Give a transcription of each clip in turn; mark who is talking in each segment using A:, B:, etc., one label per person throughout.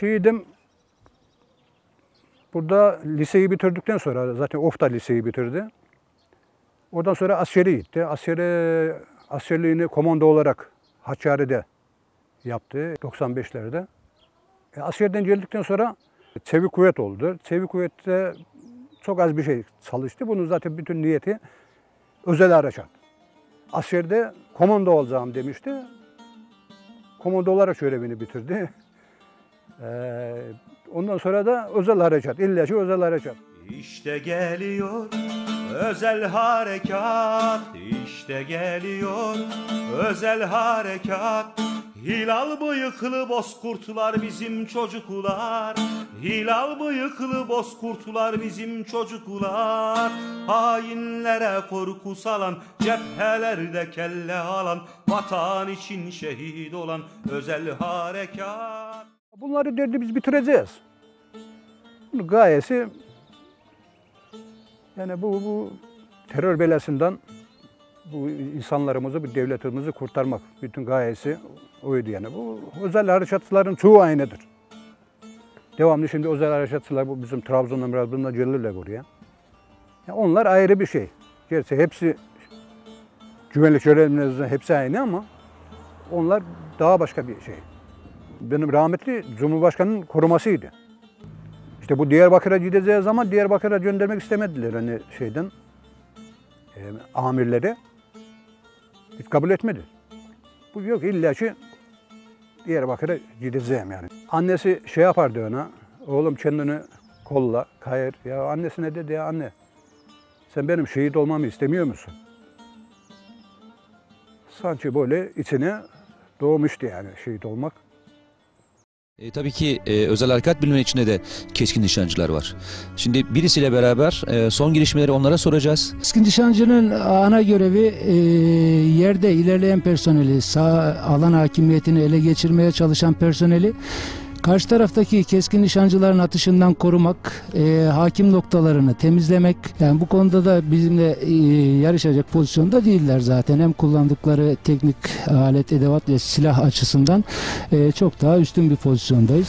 A: Şehidim burada liseyi bitirdikten sonra zaten Ofta liseyi bitirdi. Oradan sonra askeri gitti. Askeri, askerliğini komando olarak Hakkari'de yaptı 95'lerde. E, askerden geldikten sonra Çevik Kuvvet oldu. Çevik Kuvvet'te çok az bir şey çalıştı. Bunun zaten bütün niyeti özel harekat. Askerde komando olacağım demişti. Komando olarak görevini bitirdi. Ee, ondan sonra da özel harekat, illaki özel harekat.
B: İşte geliyor özel harekat. İşte geliyor özel harekat. Hilal bıyıklı bozkurtlar bizim çocuklar. Hilal bıyıklı bozkurtlar bizim çocuklar. Hainlere korku salan Cephelerde kelle alan Vatan için şehit olan özel harekat
A: Bunları derdi biz bitireceğiz. Bunun gayesi yani bu, bu terör belasından bu insanlarımızı, bu devletimizi kurtarmak. Bütün gayesi oydu yani. Bu özel harekatçıların çoğu aynıdır. Devamlı şimdi özel harekatçılar bu bizim Trabzon'da, Trabzon'da gelirler buraya. Ya onlar ayrı bir şey. Gerçi hepsi güvenlik görevlilerimizin hepsi aynı ama onlar daha başka bir şey. Benim rahmetli Cumhurbaşkanı'nın korumasıydı. İşte bu Diyarbakır'a gideceği zaman Diyarbakır'a göndermek istemediler hani şeyden e, amirleri. Hiç kabul etmedi. Bu yok illa ki Diyarbakır'a gideceğim yani. Annesi şey yapardı ona, oğlum kendini kolla, kayır. Ya annesi ne dedi ya anne, sen benim şehit olmamı istemiyor musun? Sanki böyle içine doğmuştu yani şehit olmak.
C: E, tabii ki e, özel harekat bilimleri içinde de keskin nişancılar var. Şimdi birisiyle beraber e, son gelişmeleri onlara soracağız.
D: Keskin nişancının ana görevi e, yerde ilerleyen personeli, sağ alan hakimiyetini ele geçirmeye çalışan personeli karşı taraftaki keskin nişancıların atışından korumak, e, hakim noktalarını temizlemek. Yani bu konuda da bizimle e, yarışacak pozisyonda değiller zaten. Hem kullandıkları teknik alet, edevat ve silah açısından e, çok daha üstün bir pozisyondayız.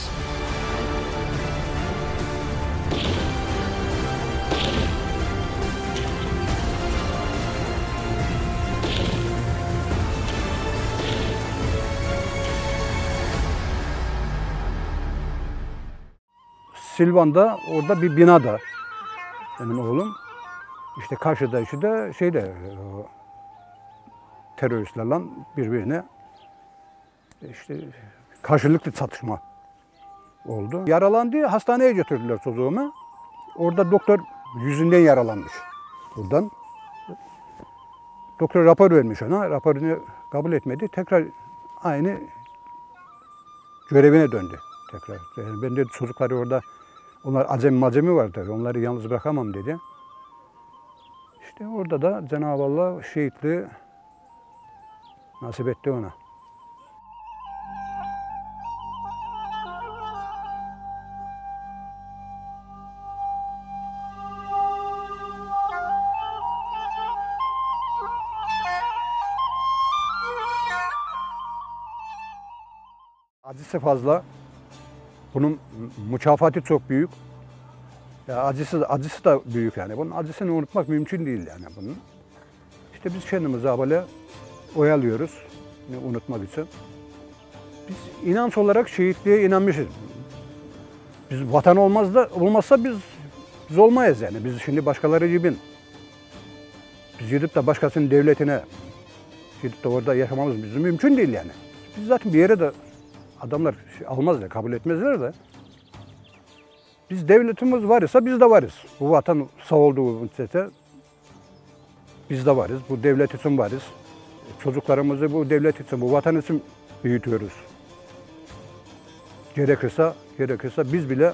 A: Silvan'da orada bir binada benim oğlum. İşte karşıda işte de şeyde o teröristlerle birbirine işte karşılıklı çatışma oldu. Yaralandı, hastaneye götürdüler çocuğumu. Orada doktor yüzünden yaralanmış buradan. Doktor rapor vermiş ona, raporunu kabul etmedi. Tekrar aynı görevine döndü tekrar. Yani ben de çocukları orada onlar acemi macemi var tabii. Onları yalnız bırakamam dedi. İşte orada da Cenab-ı Allah şehitliği nasip etti ona. Acısı fazla. Bunun mükafatı çok büyük. Ya acısı, acısı da büyük yani. Bunun acısını unutmak mümkün değil yani bunun. İşte biz kendimizi böyle oyalıyoruz yani unutmak için. Biz inanç olarak şehitliğe inanmışız. Biz vatan olmaz da olmazsa biz biz olmayız yani. Biz şimdi başkaları gibi biz gidip de başkasının devletine gidip de orada yaşamamız bizim mümkün değil yani. Biz zaten bir yere de adamlar şey almazlar, kabul etmezler de. Biz devletimiz varsa biz de varız. Bu vatan sağ olduğu müddetçe biz de varız. Bu devlet için varız. Çocuklarımızı bu devlet için, bu vatan için büyütüyoruz. Gerekirse, gerekirse biz bile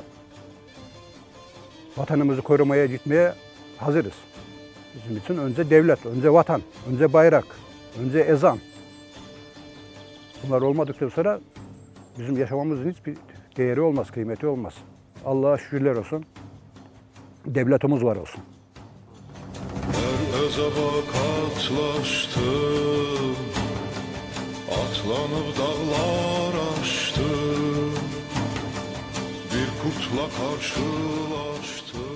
A: vatanımızı korumaya gitmeye hazırız. Bizim için önce devlet, önce vatan, önce bayrak, önce ezan. Bunlar olmadıktan sonra bizim yaşamamızın hiçbir değeri olmaz, kıymeti olmaz. Allah'a şükürler olsun. Devletimiz var olsun.
E: Her ezaba katlaştım Atlanıp dağlar aştım Bir kurtla karşılaştı